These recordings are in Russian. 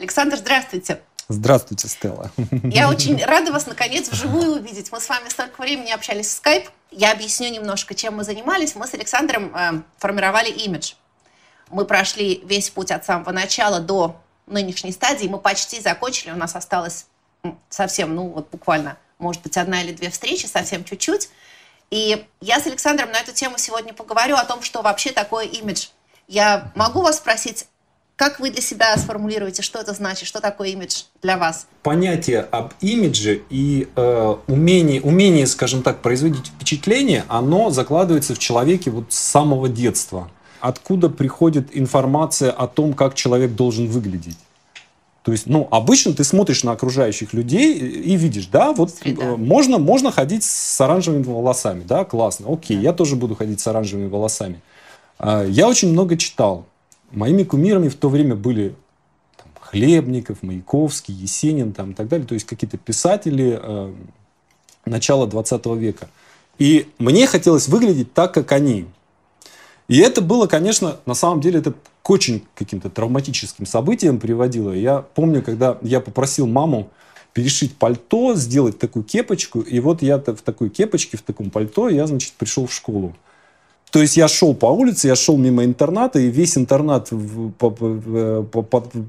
Александр, здравствуйте. Здравствуйте, Стелла. Я очень рада вас наконец вживую увидеть. Мы с вами столько времени общались в скайп. Я объясню немножко, чем мы занимались. Мы с Александром э, формировали имидж. Мы прошли весь путь от самого начала до нынешней стадии. Мы почти закончили. У нас осталось совсем, ну вот буквально, может быть, одна или две встречи, совсем чуть-чуть. И я с Александром на эту тему сегодня поговорю о том, что вообще такое имидж. Я могу вас спросить, как вы для себя сформулируете, что это значит, что такое имидж для вас? Понятие об имидже и э, умение, умение, скажем так, производить впечатление, оно закладывается в человеке вот с самого детства. Откуда приходит информация о том, как человек должен выглядеть? То есть, ну, обычно ты смотришь на окружающих людей и видишь, да, вот Среда. можно, можно ходить с оранжевыми волосами, да, классно, окей, да. я тоже буду ходить с оранжевыми волосами. А, я очень много читал. Моими кумирами в то время были там, Хлебников, Маяковский, Есенин там, и так далее. То есть какие-то писатели э, начала 20 века. И мне хотелось выглядеть так, как они. И это было, конечно, на самом деле, это к очень каким-то травматическим событиям приводило. Я помню, когда я попросил маму перешить пальто, сделать такую кепочку, и вот я в такой кепочке, в таком пальто, я, значит, пришел в школу. То есть я шел по улице, я шел мимо интерната, и весь интернат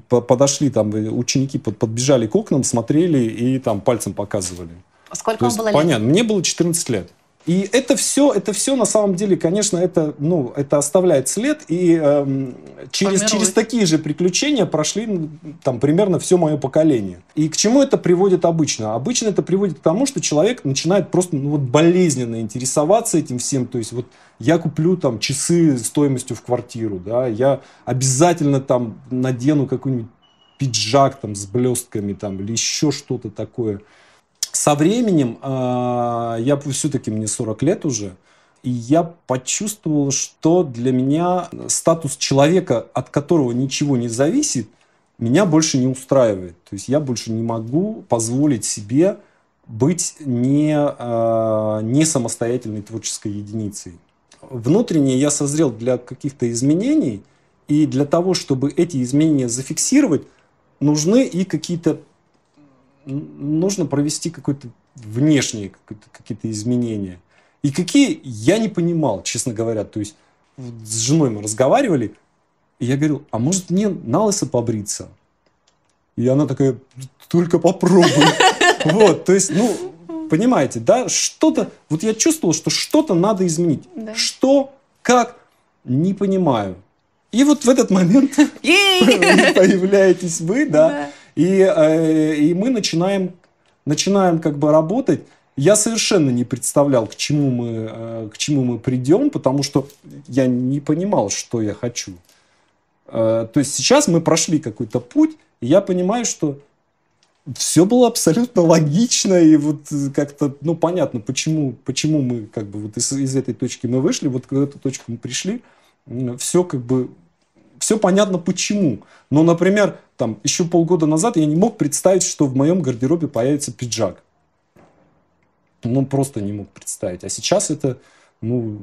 подошли, там ученики подбежали к окнам, смотрели и там пальцем показывали. Сколько вам было лет? Понятно, мне было 14 лет. И это все, это все на самом деле, конечно, это, ну, это оставляет след. И э, через, через такие же приключения прошли там примерно все мое поколение. И к чему это приводит обычно? Обычно это приводит к тому, что человек начинает просто ну, вот болезненно интересоваться этим всем. То есть вот я куплю там часы стоимостью в квартиру, да, я обязательно там надену какой-нибудь пиджак там с блестками там или еще что-то такое со временем, э, я все-таки мне 40 лет уже, и я почувствовал, что для меня статус человека, от которого ничего не зависит, меня больше не устраивает. То есть я больше не могу позволить себе быть не, э, не самостоятельной творческой единицей. Внутренне я созрел для каких-то изменений, и для того, чтобы эти изменения зафиксировать, нужны и какие-то нужно провести какое-то внешние какие-то изменения. И какие, я не понимал, честно говоря. То есть с женой мы разговаривали, и я говорил, а может мне на лысо побриться? И она такая, только попробуй. Вот, то есть, ну, понимаете, да, что-то, вот я чувствовал, что что-то надо изменить. Да. Что, как, не понимаю. И вот в этот момент появляетесь вы, да, и, э, и мы начинаем, начинаем как бы работать. Я совершенно не представлял, к чему, мы, э, к чему мы придем, потому что я не понимал, что я хочу. Э, то есть сейчас мы прошли какой-то путь, и я понимаю, что все было абсолютно логично и вот как-то, ну, понятно, почему, почему мы как бы вот из, из этой точки мы вышли, вот к эту точку мы пришли, все как бы все понятно почему. Но, например, там, еще полгода назад я не мог представить, что в моем гардеробе появится пиджак. Ну, просто не мог представить. А сейчас это, ну,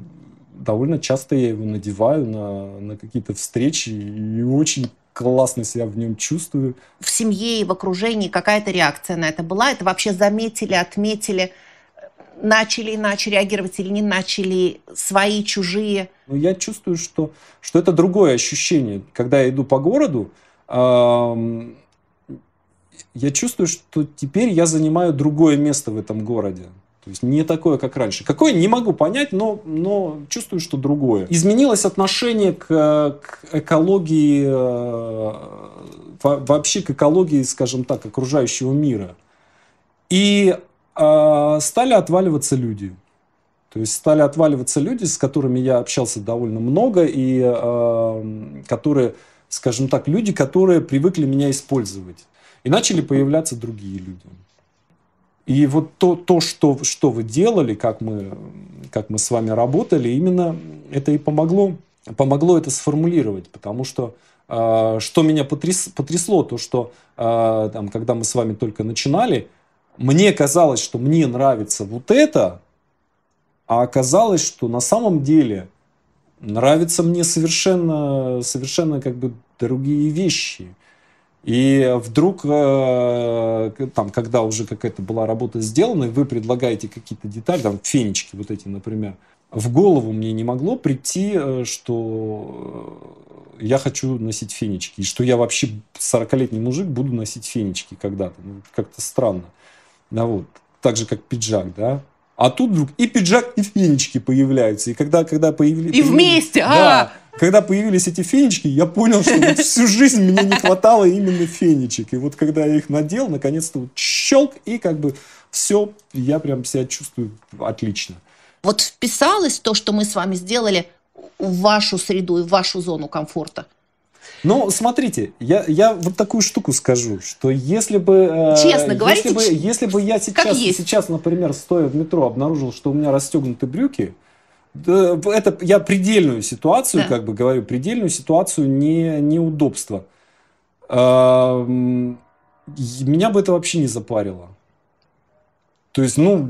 довольно часто я его надеваю на, на какие-то встречи и очень классно себя в нем чувствую. В семье и в окружении какая-то реакция на это была? Это вообще заметили, отметили? Начали иначе реагировать или не начали, свои, чужие? Ну, я чувствую, что, что это другое ощущение. Когда я иду по городу, э, я чувствую, что теперь я занимаю другое место в этом городе. То есть не такое, как раньше. Какое, не могу понять, но, но чувствую, что другое. Изменилось отношение к, к экологии, э, вообще к экологии, скажем так, окружающего мира. И стали отваливаться люди. То есть стали отваливаться люди, с которыми я общался довольно много, и э, которые, скажем так, люди, которые привыкли меня использовать. И начали появляться другие люди. И вот то, то что, что вы делали, как мы, как мы с вами работали, именно это и помогло, помогло это сформулировать. Потому что э, что меня потряс, потрясло, то что э, там, когда мы с вами только начинали, мне казалось, что мне нравится вот это, а оказалось, что на самом деле нравятся мне совершенно, совершенно как бы другие вещи. И вдруг, э, там, когда уже какая-то была работа сделана, вы предлагаете какие-то детали, там, фенечки вот эти, например, в голову мне не могло прийти, э, что я хочу носить фенечки, и что я вообще 40-летний мужик буду носить фенечки когда-то. Ну, как-то странно. Да, вот. Так же, как пиджак, да. А тут вдруг и пиджак, и фенечки появляются. И когда, когда появились... И вместе, да, а! Когда появились эти фенечки, я понял, что вот всю жизнь мне не хватало именно фенечек. И вот когда я их надел, наконец-то вот щелк, и как бы все, я прям себя чувствую отлично. Вот вписалось то, что мы с вами сделали в вашу среду и в вашу зону комфорта? Ну, смотрите, я, я вот такую штуку скажу, что если бы... Э, Честно, говорите. Если бы, если бы я сейчас, сейчас, например, стоя в метро, обнаружил, что у меня расстегнуты брюки, это я предельную ситуацию, да. как бы говорю, предельную ситуацию не, неудобства. Меня бы это вообще не запарило. То есть, ну,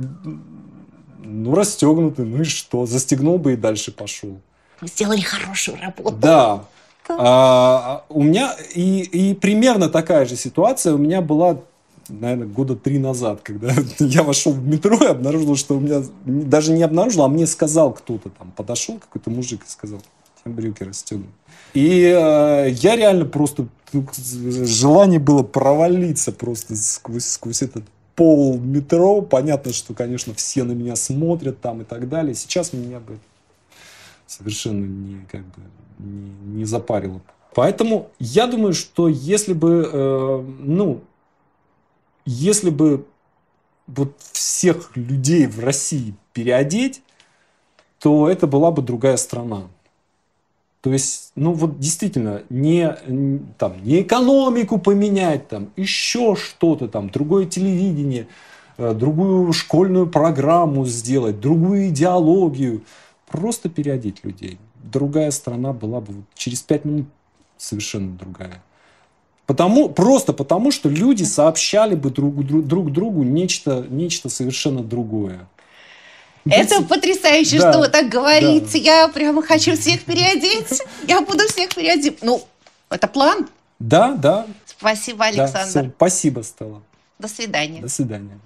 ну, расстегнуты, ну и что? Застегнул бы и дальше пошел. Вы сделали хорошую работу. Да. А, у меня и, и примерно такая же ситуация у меня была, наверное, года три назад, когда я вошел в метро и обнаружил, что у меня, даже не обнаружил, а мне сказал кто-то там, подошел какой-то мужик и сказал, тебе брюки расстегнут. И э, я реально просто, желание было провалиться просто сквозь, сквозь этот пол метро. Понятно, что, конечно, все на меня смотрят там и так далее. Сейчас меня бы совершенно не, как бы, не, не запарило. Поэтому я думаю, что если бы, э, ну, если бы вот всех людей в России переодеть, то это была бы другая страна. То есть, ну вот действительно, не, там, не экономику поменять, там, еще что-то там, другое телевидение, э, другую школьную программу сделать, другую идеологию – просто переодеть людей. Другая страна была бы через пять минут совершенно другая. Потому, просто потому, что люди сообщали бы друг, друг, друг другу нечто, нечто совершенно другое. Это потрясающе, да, что вы так говорите. Да. Я прямо хочу всех переодеть. Я буду всех переодеть. Ну, это план. Да, да. Спасибо, Александр. Да, все. Спасибо, Стелла. До свидания. До свидания.